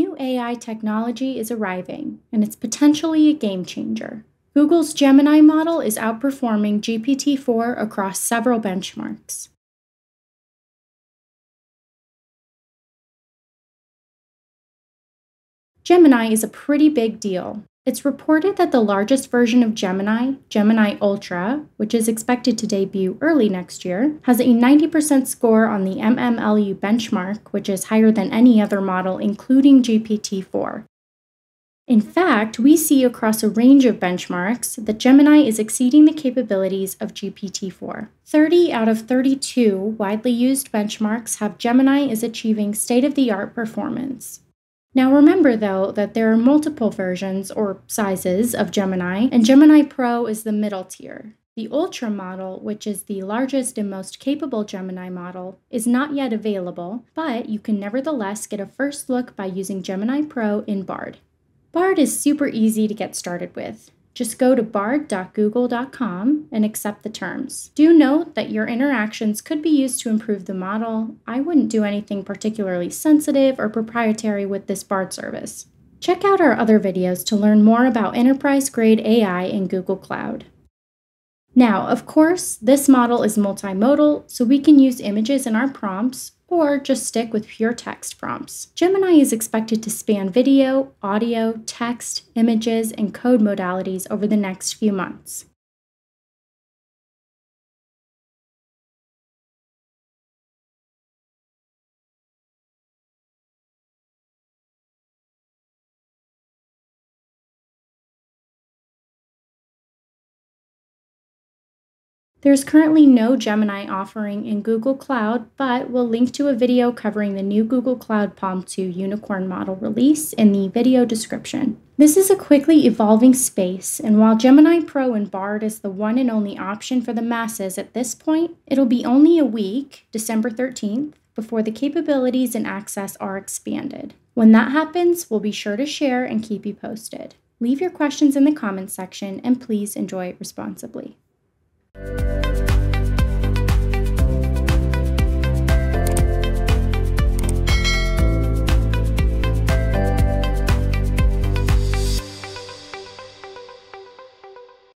New AI technology is arriving, and it's potentially a game changer. Google's Gemini model is outperforming GPT 4 across several benchmarks. Gemini is a pretty big deal. It's reported that the largest version of Gemini, Gemini Ultra, which is expected to debut early next year, has a 90% score on the MMLU benchmark, which is higher than any other model, including GPT 4. In fact, we see across a range of benchmarks that Gemini is exceeding the capabilities of GPT 4. 30 out of 32 widely used benchmarks have Gemini is achieving state of the art performance. Now remember though that there are multiple versions or sizes of Gemini, and Gemini Pro is the middle tier. The Ultra model, which is the largest and most capable Gemini model, is not yet available, but you can nevertheless get a first look by using Gemini Pro in Bard. Bard is super easy to get started with. Just go to bard.google.com and accept the terms. Do note that your interactions could be used to improve the model. I wouldn't do anything particularly sensitive or proprietary with this Bard service. Check out our other videos to learn more about enterprise grade AI in Google Cloud. Now, of course, this model is multimodal, so we can use images in our prompts or just stick with pure text prompts. Gemini is expected to span video, audio, text, images, and code modalities over the next few months. There's currently no Gemini offering in Google Cloud, but we'll link to a video covering the new Google Cloud PaLM 2 Unicorn model release in the video description. This is a quickly evolving space, and while Gemini Pro and Bard is the one and only option for the masses at this point, it'll be only a week, December 13th, before the capabilities and access are expanded. When that happens, we'll be sure to share and keep you posted. Leave your questions in the comments section and please enjoy responsibly.